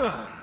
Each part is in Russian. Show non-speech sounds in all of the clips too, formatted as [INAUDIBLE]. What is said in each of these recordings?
Ugh.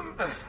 Um.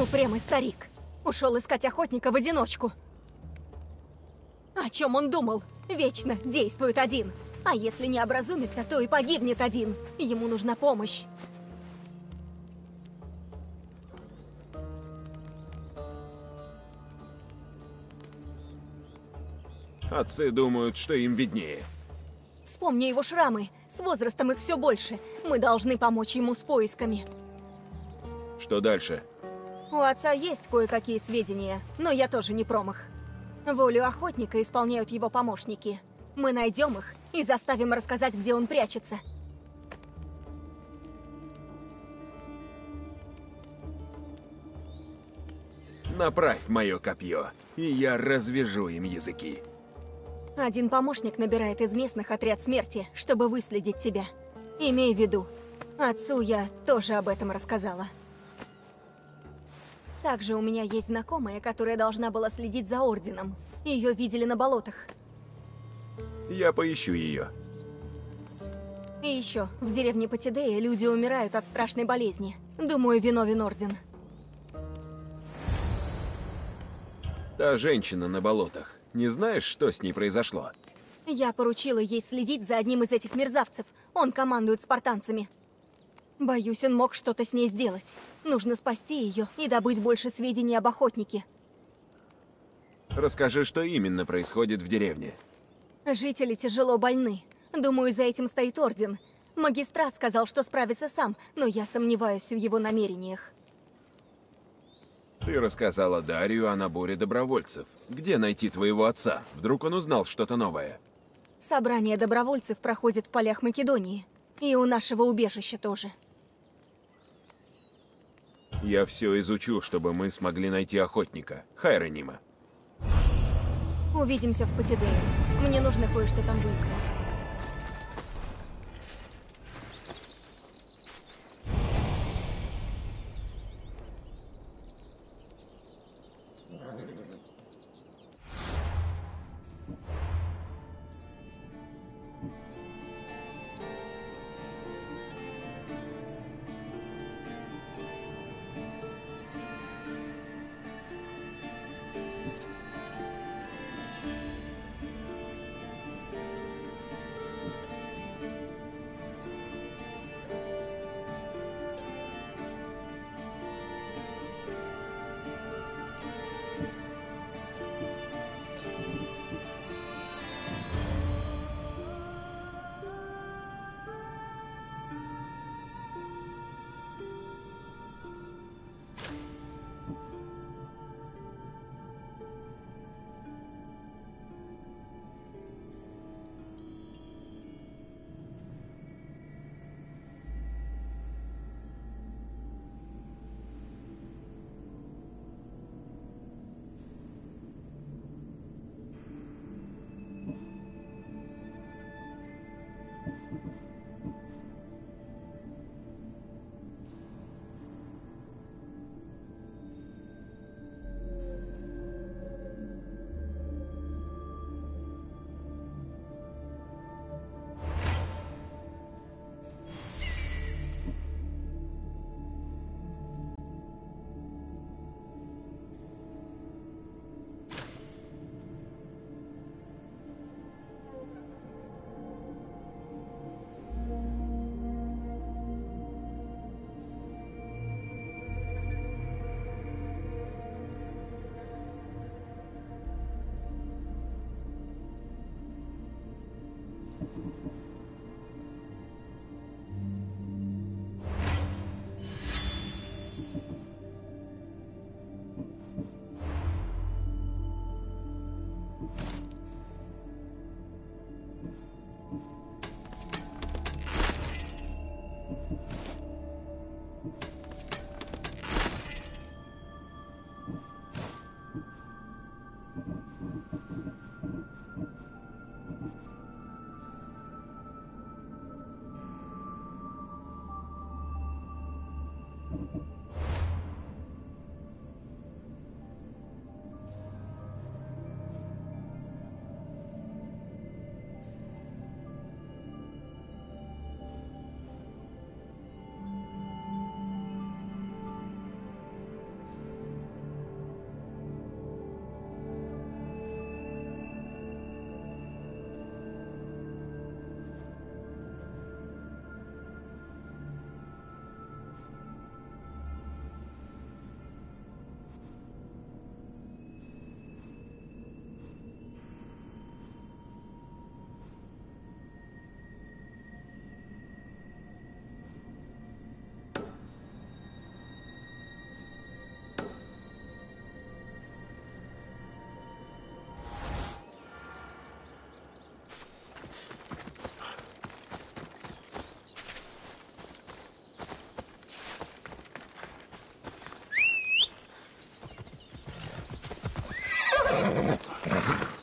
Упрямый старик. Ушел искать охотника в одиночку. О чем он думал? Вечно действует один. А если не образумится, то и погибнет один. Ему нужна помощь. Отцы думают, что им виднее. Вспомни его шрамы. С возрастом их все больше. Мы должны помочь ему с поисками. Что дальше? У отца есть кое-какие сведения, но я тоже не промах. Волю охотника исполняют его помощники. Мы найдем их и заставим рассказать, где он прячется. Направь мое копье, и я развяжу им языки. Один помощник набирает из местных отряд смерти, чтобы выследить тебя. Имей в виду, отцу я тоже об этом рассказала. Также у меня есть знакомая, которая должна была следить за Орденом. Ее видели на болотах. Я поищу ее. И еще, в деревне Патидея люди умирают от страшной болезни. Думаю, виновен Орден. Та женщина на болотах. Не знаешь, что с ней произошло? Я поручила ей следить за одним из этих мерзавцев. Он командует спартанцами. Боюсь, он мог что-то с ней сделать. Нужно спасти ее и добыть больше сведений об охотнике. Расскажи, что именно происходит в деревне. Жители тяжело больны. Думаю, за этим стоит Орден. Магистрат сказал, что справится сам, но я сомневаюсь в его намерениях. Ты рассказала Дарью о наборе добровольцев. Где найти твоего отца? Вдруг он узнал что-то новое? Собрание добровольцев проходит в полях Македонии. И у нашего убежища тоже. Я все изучу, чтобы мы смогли найти охотника. Хайронима. Увидимся в Патидее. Мне нужно кое-что там выяснить.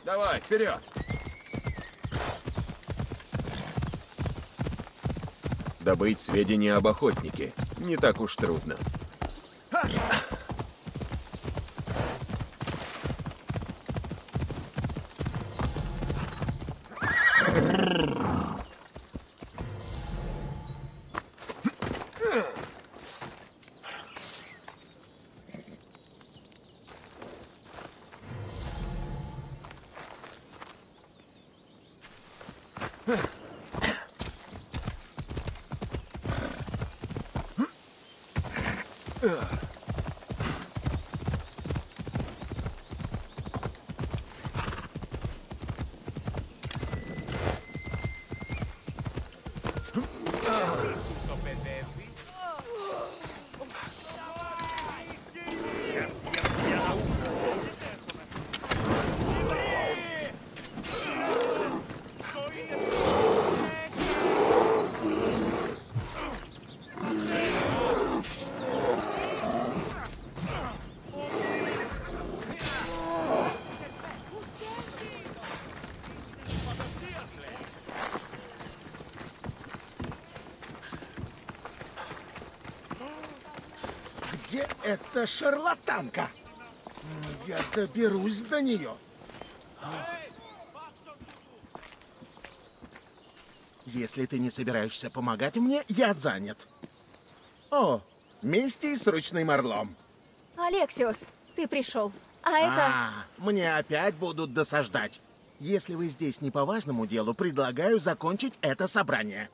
Давай, вперед! Добыть сведения об охотнике не так уж трудно. Где эта шарлатанка? Я доберусь до нее. Если ты не собираешься помогать мне, я занят. О, Мисти с ручным орлом. Алексиус, ты пришел. А это... А, мне опять будут досаждать. Если вы здесь не по важному делу, предлагаю закончить это собрание.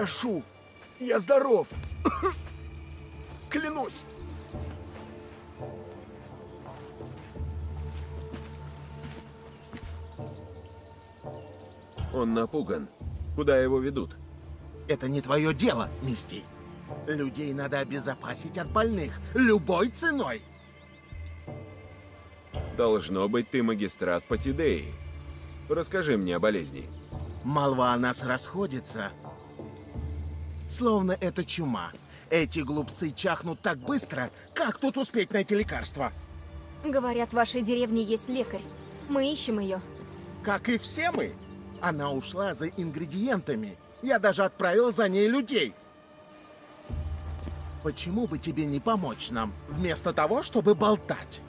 Прошу, я здоров. Клянусь. Он напуган. Куда его ведут? Это не твое дело, Мисти. Людей надо обезопасить от больных любой ценой. Должно быть, ты магистрат Патидеи. Расскажи мне о болезни. Молва о нас расходится. Словно это чума. Эти глупцы чахнут так быстро, как тут успеть найти лекарство? Говорят, в вашей деревне есть лекарь. Мы ищем ее. Как и все мы. Она ушла за ингредиентами. Я даже отправил за ней людей. Почему бы тебе не помочь нам, вместо того, чтобы болтать?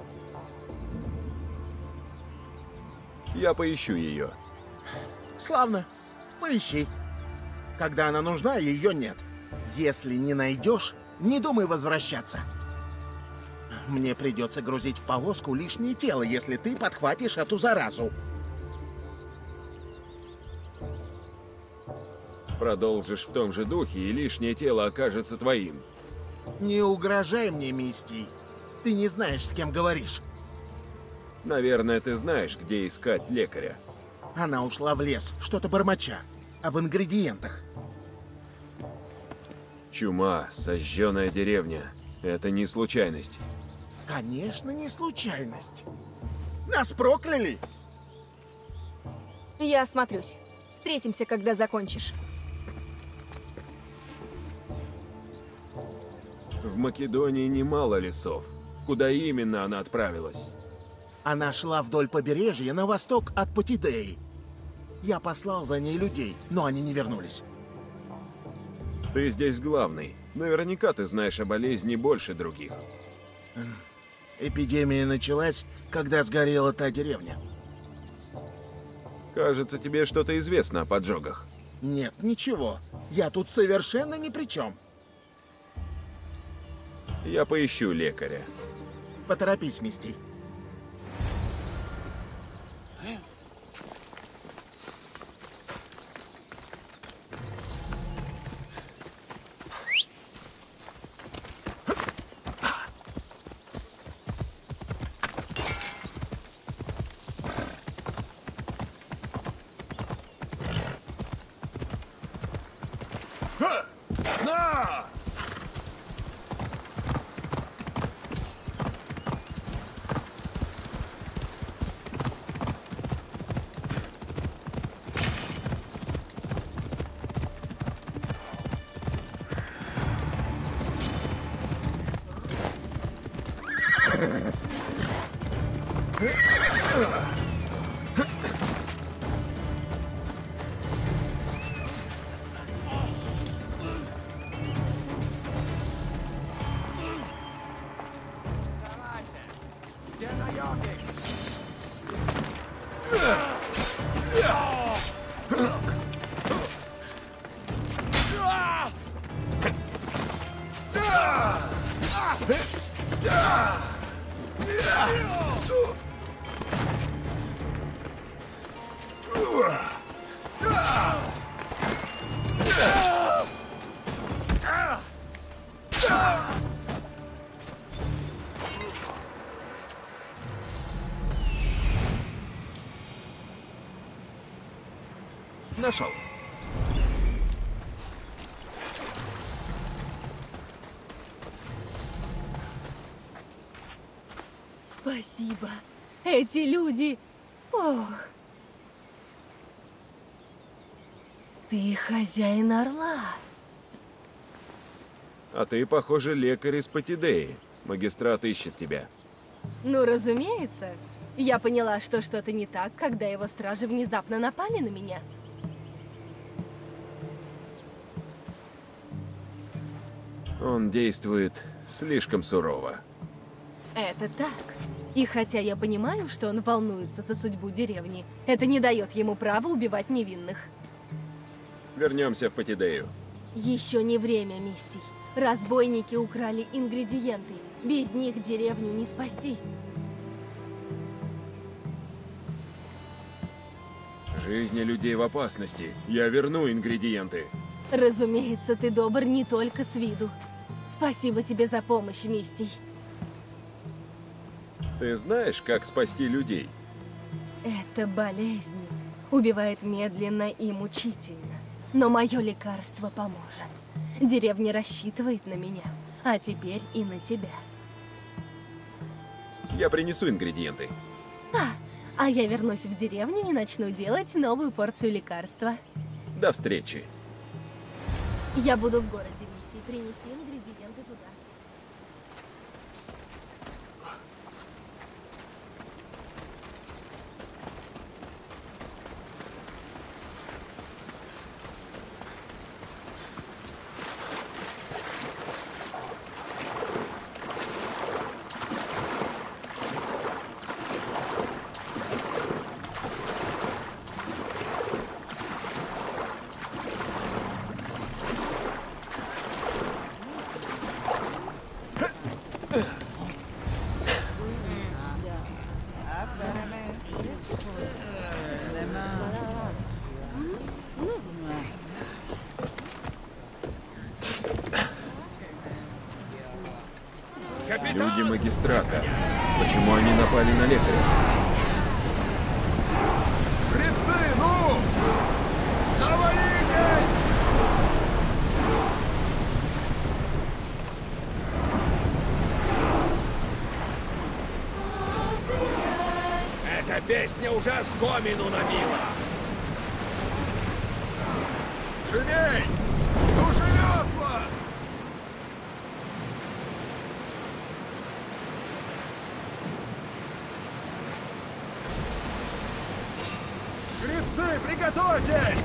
Я поищу ее. Славно. Поищи. Когда она нужна, ее нет. Если не найдешь, не думай возвращаться. Мне придется грузить в повозку лишнее тело, если ты подхватишь эту заразу. Продолжишь в том же духе, и лишнее тело окажется твоим. Не угрожай мне, Мисти. Ты не знаешь, с кем говоришь. Наверное, ты знаешь, где искать лекаря. Она ушла в лес, что-то бормоча. Об ингредиентах. Чума, сожженная деревня. Это не случайность. Конечно, не случайность. Нас прокляли! Я осмотрюсь. Встретимся, когда закончишь. В Македонии немало лесов. Куда именно она отправилась? Она шла вдоль побережья на восток от Патидеи. Я послал за ней людей, но они не вернулись. Ты здесь главный. Наверняка ты знаешь о болезни больше других. Эпидемия началась, когда сгорела та деревня. Кажется, тебе что-то известно о поджогах. Нет, ничего. Я тут совершенно ни при чем. Я поищу лекаря. Поторопись, Мисти. Эти люди... Ох. Ты хозяин орла. А ты, похоже, лекарь из Патидеи. Магистрат ищет тебя. Ну, разумеется. Я поняла, что что-то не так, когда его стражи внезапно напали на меня. Он действует слишком сурово. Это так. И хотя я понимаю, что он волнуется за судьбу деревни, это не дает ему права убивать невинных. Вернемся в Патидею. Еще не время, Мистий. Разбойники украли ингредиенты. Без них деревню не спасти. Жизни людей в опасности. Я верну ингредиенты. Разумеется, ты добр не только с виду. Спасибо тебе за помощь, Мистий. Ты знаешь, как спасти людей? Это болезнь. Убивает медленно и мучительно. Но мое лекарство поможет. Деревня рассчитывает на меня, а теперь и на тебя. Я принесу ингредиенты. А я вернусь в деревню и начну делать новую порцию лекарства. До встречи. Я буду в городе, Мистий. Принеси ингредиенты туда. Люди магистрата. Почему они напали на лекаря? Гребцы, ну! Эта песня уже скомину набила. Живей! Приготовьтесь!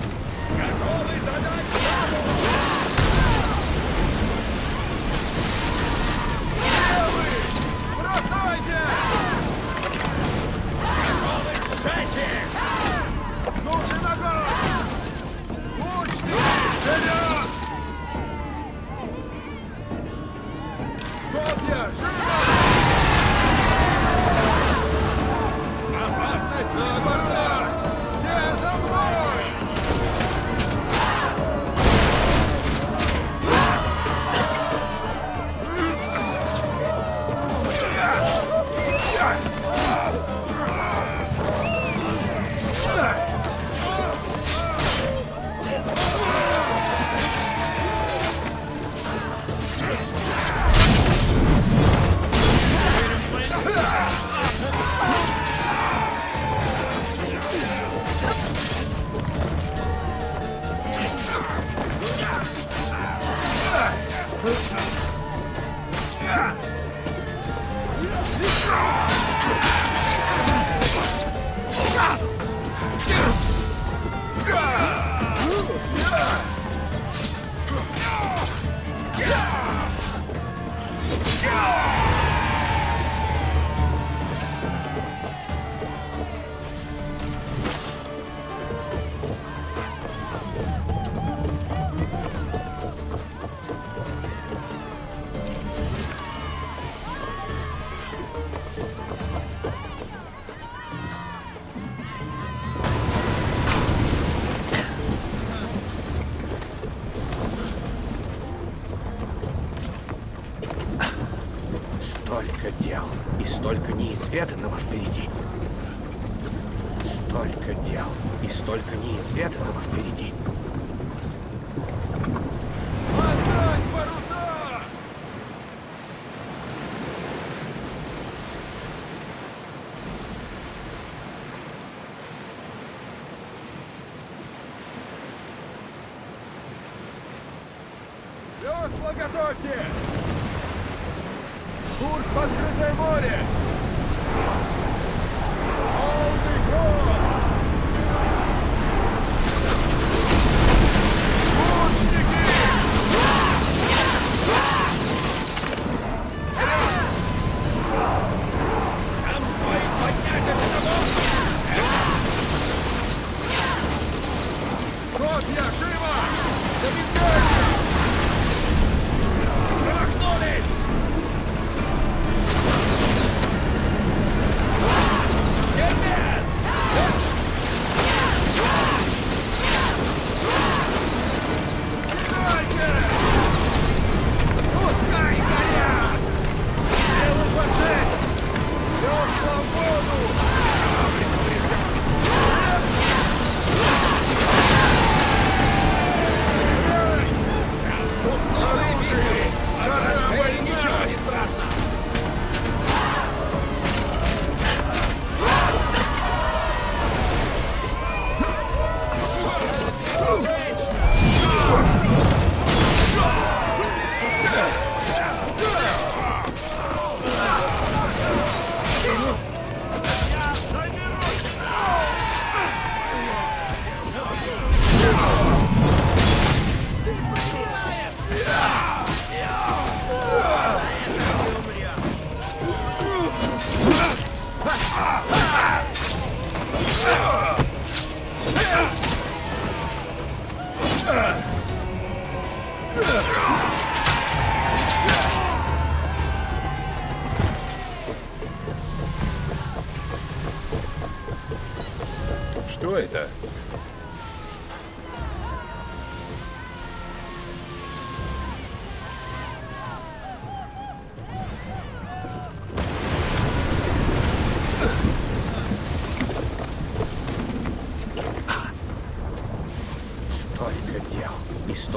Столько неизведанного впереди. Столько дел и столько неизведанного впереди.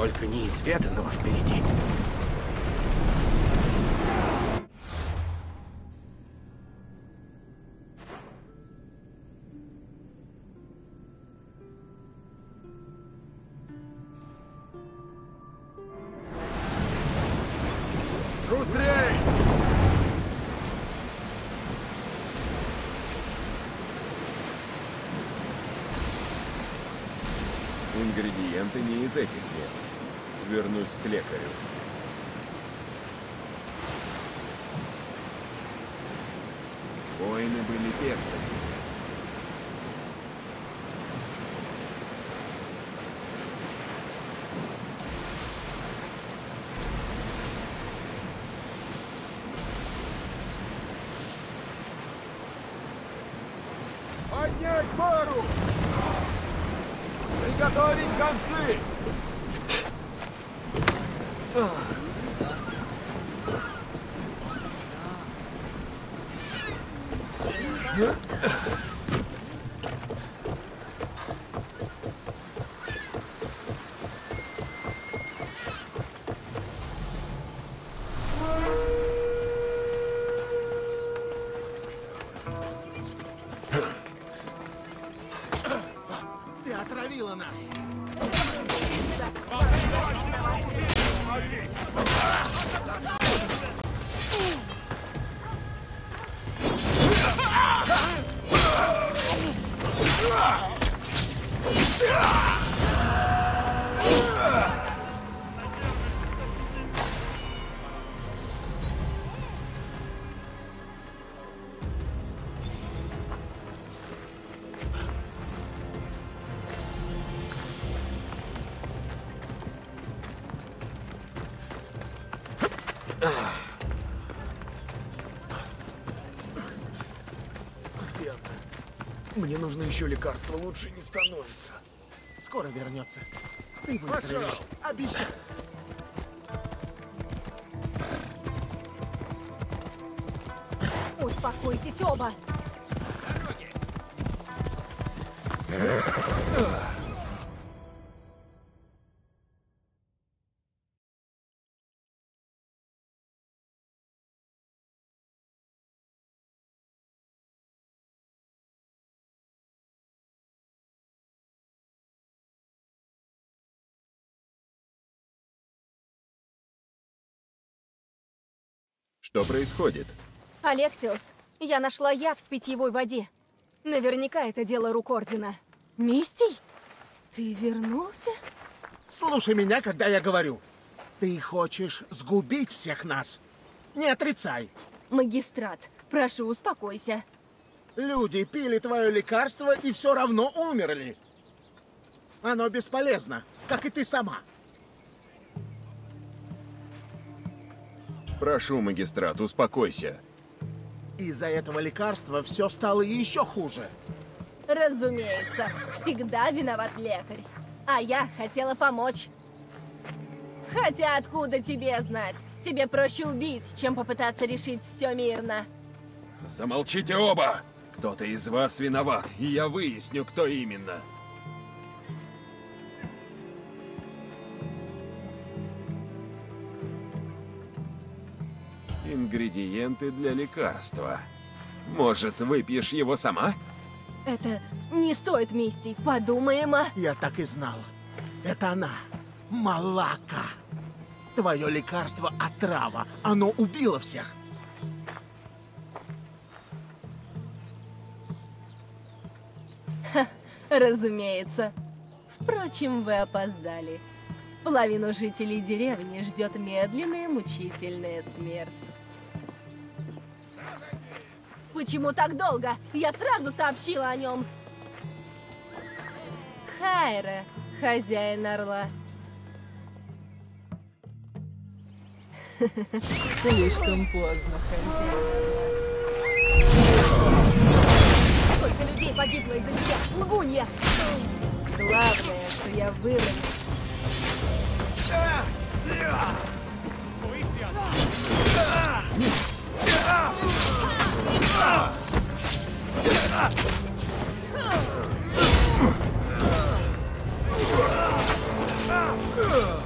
Столько неизведанного впереди. Поднять пару! Приготовить концы! Ты Мне нужно еще лекарство, лучше не становится. Скоро вернется. Ты выздоровеешь. Обещаю. Успокойся. Задумайтесь оба! Что происходит? Алексиус, я нашла яд в питьевой воде. Наверняка это дело рук Ордена. Мистий? Ты вернулся? Слушай меня, когда я говорю. Ты хочешь сгубить всех нас. Не отрицай. Магистрат, прошу, успокойся. Люди пили твое лекарство и все равно умерли. Оно бесполезно, как и ты сама. Прошу, магистрат, успокойся. Из-за этого лекарства все стало еще хуже. Разумеется, всегда виноват лекарь. А я хотела помочь. Хотя откуда тебе знать? Тебе проще убить, чем попытаться решить все мирно. Замолчите оба! Кто-то из вас виноват, и я выясню, кто именно. Ингредиенты для лекарства. Может, выпьешь его сама? Это не стоит, Мистий. Подумаем о... Я так и знал. Это она. Малака. Твое лекарство отрава. Оно убило всех. Разумеется. Впрочем, вы опоздали. Половину жителей деревни ждет медленная мучительная смерть. Почему так долго? Я сразу сообщила о нем. Хайра, хозяин орла. [LAUGHS] Слишком поздно, хозяин. Сколько людей погибло из-за тебя, лгунья! Главное, что я Ugh!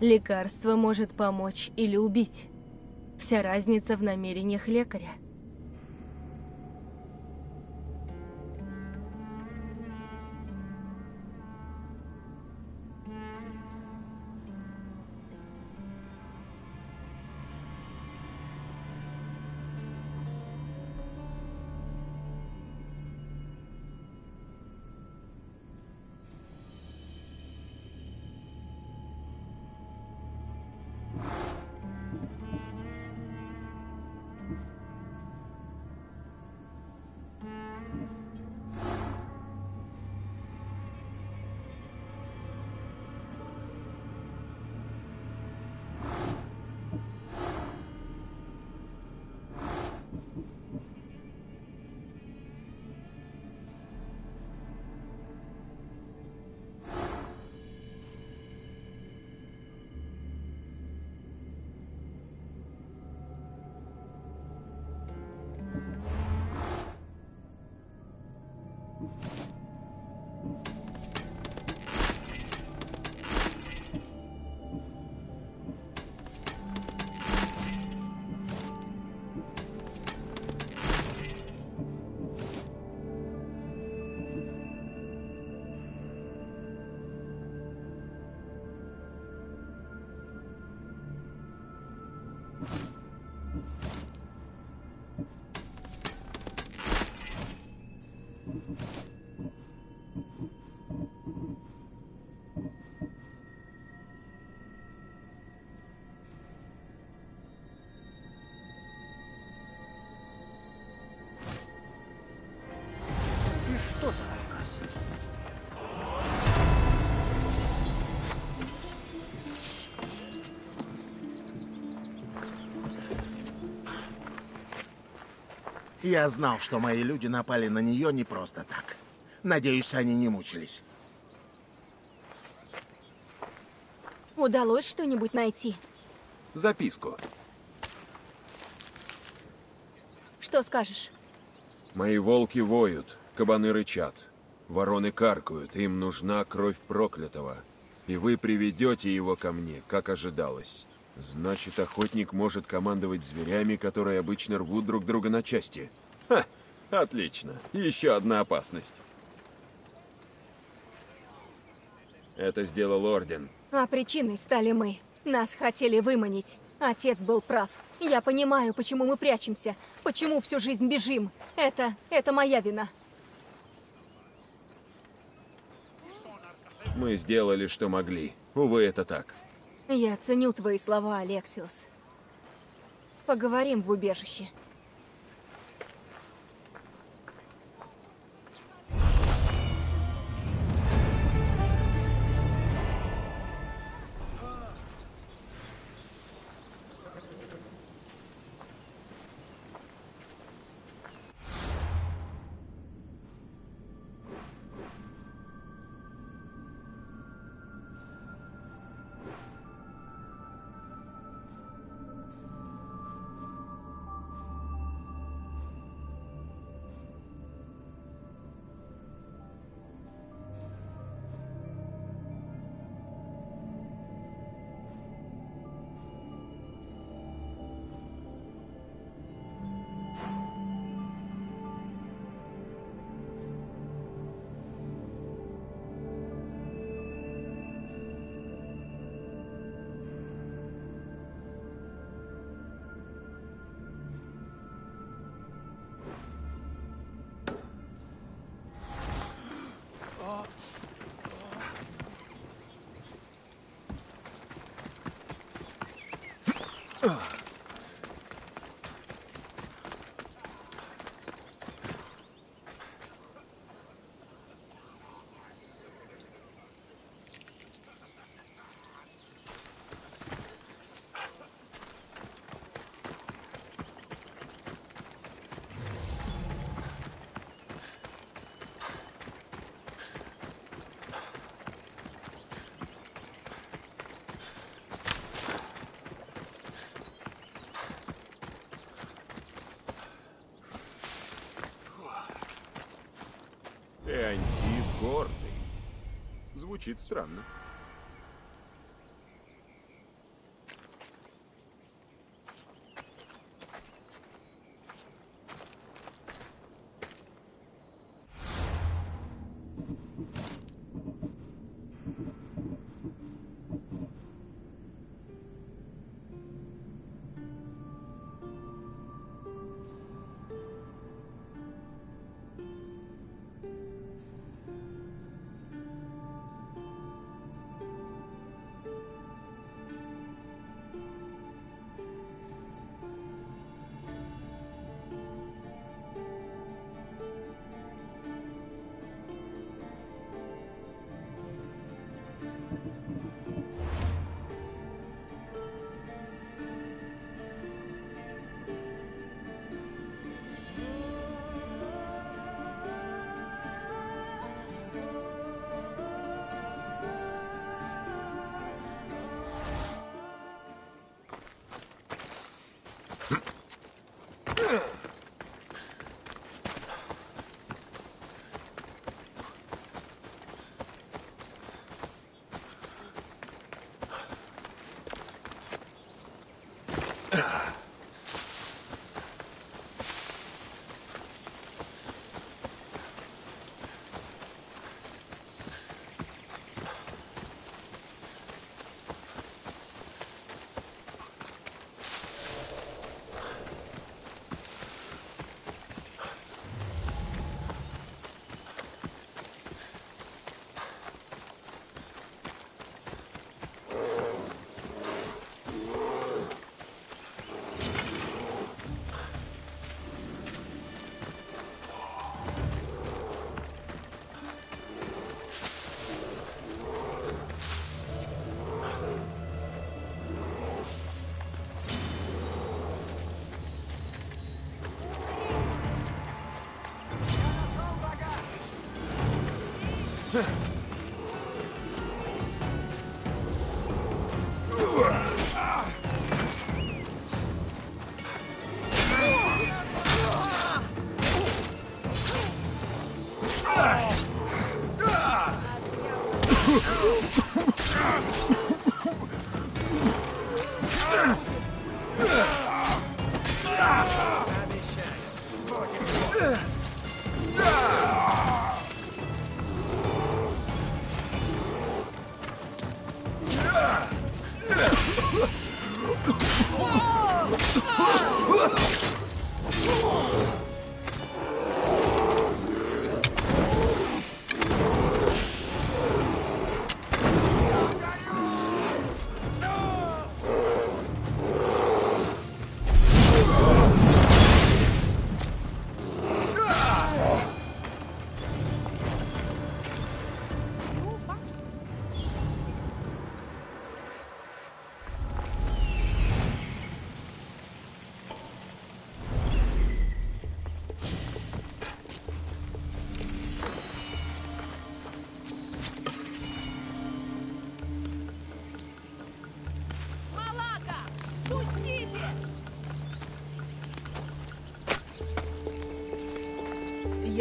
Лекарство может помочь или убить. Вся разница в намерениях лекаря. Я знал, что мои люди напали на нее не просто так. Надеюсь, они не мучились. Удалось что-нибудь найти? Записку. Что скажешь? Мои волки воют, кабаны рычат, вороны каркают, им нужна кровь проклятого. И вы приведете его ко мне, как ожидалось. Значит, охотник может командовать зверями, которые обычно рвут друг друга на части. Ха, отлично. Еще одна опасность. Это сделал Орден. А причиной стали мы. Нас хотели выманить. Отец был прав. Я понимаю, почему мы прячемся, почему всю жизнь бежим. Это... это моя вина. Мы сделали, что могли. Увы, это так. Я ценю твои слова, Алексиус. Поговорим в убежище. Эантит гордый. Звучит странно.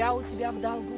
Я у тебя в долгу.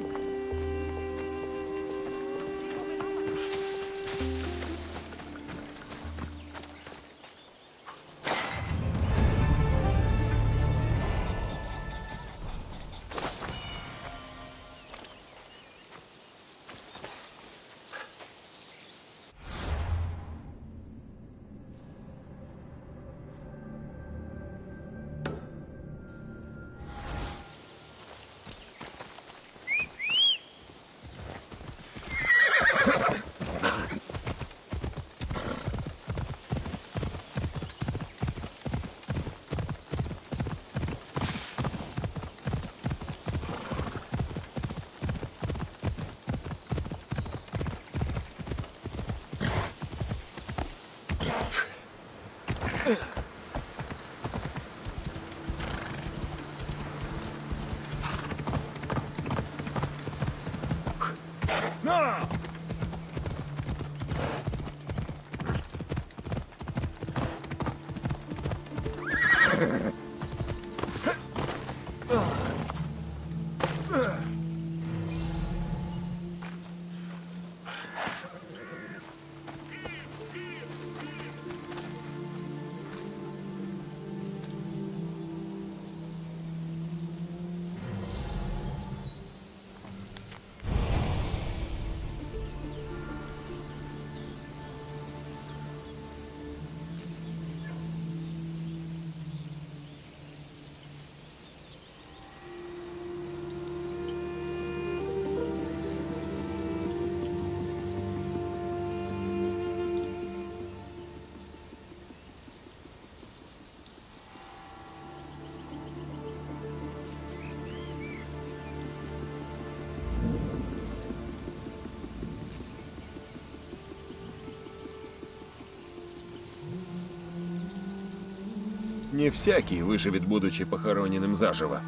Не всякий выживет, будучи похороненным заживо.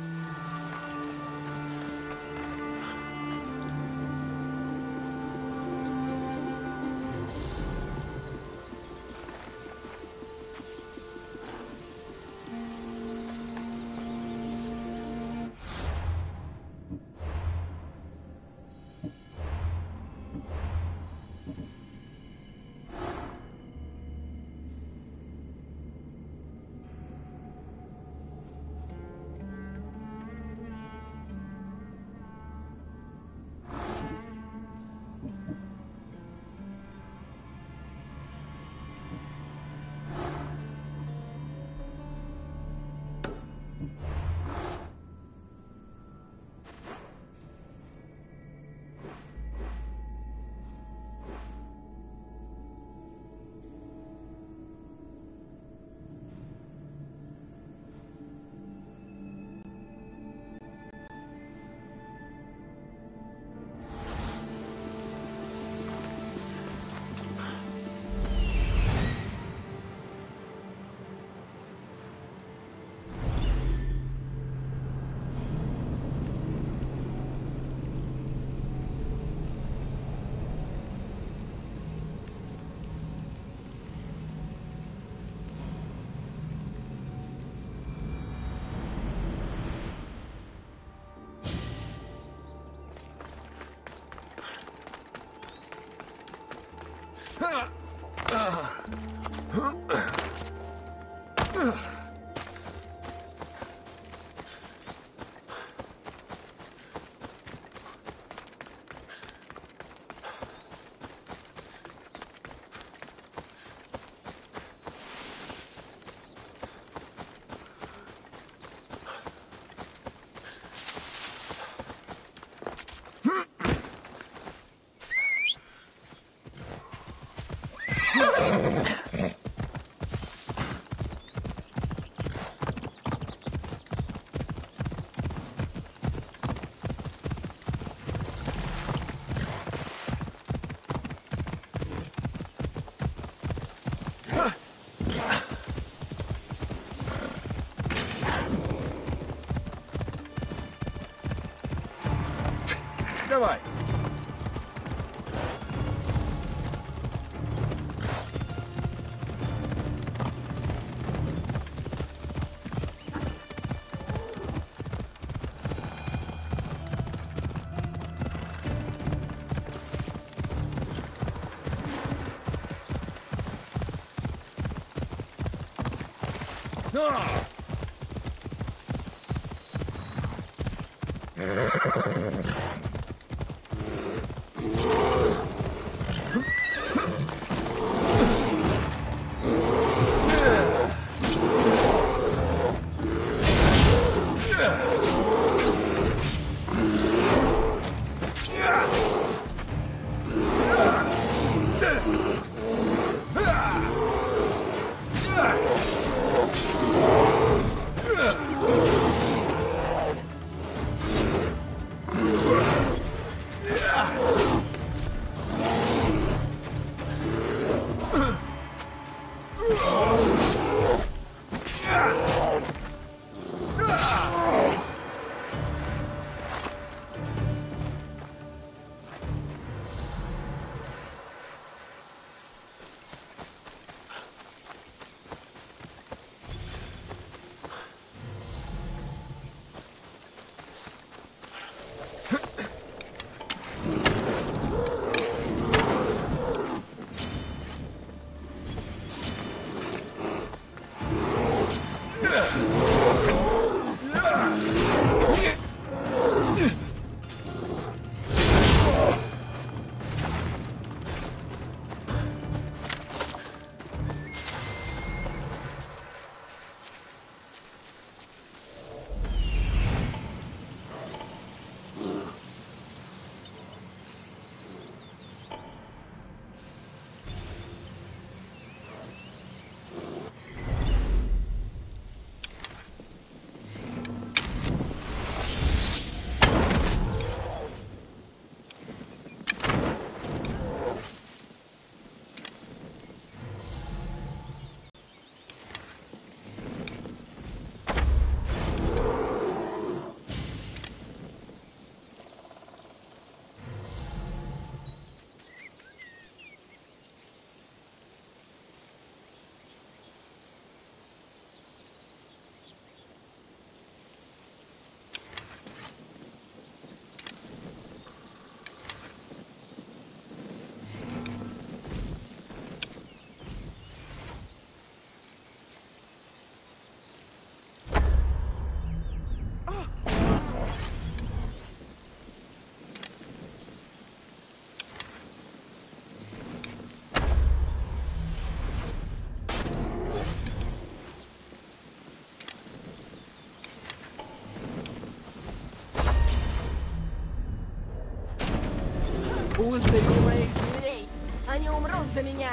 Пустыми моих зверей! Они умрут за меня!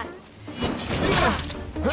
Вы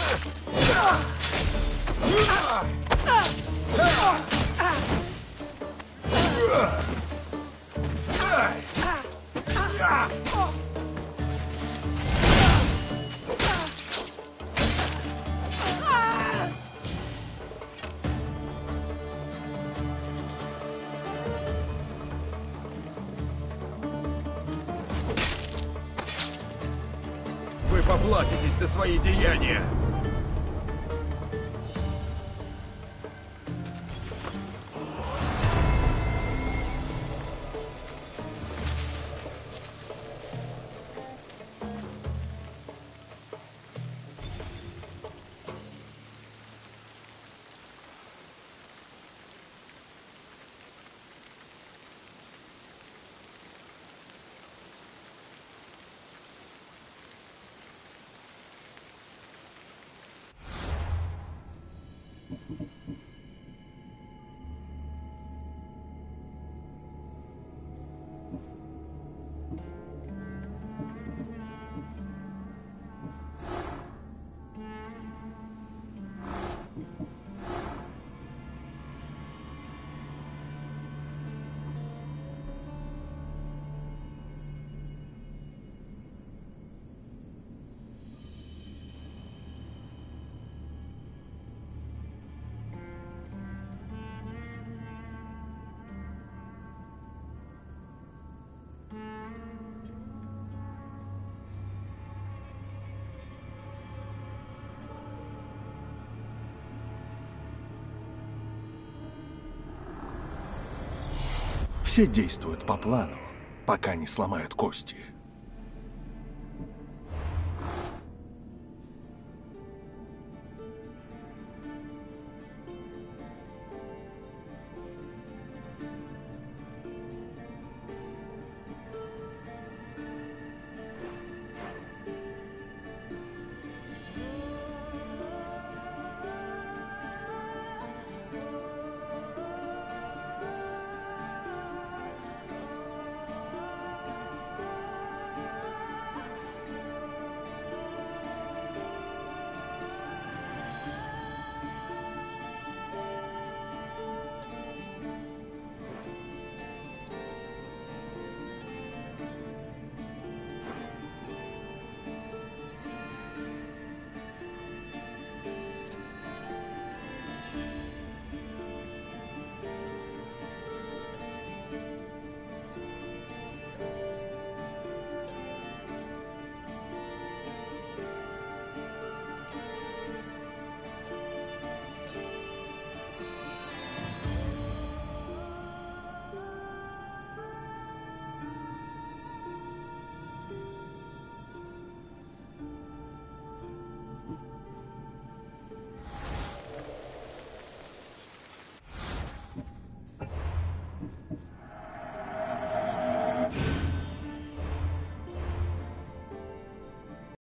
Все действуют по плану, пока не сломают кости.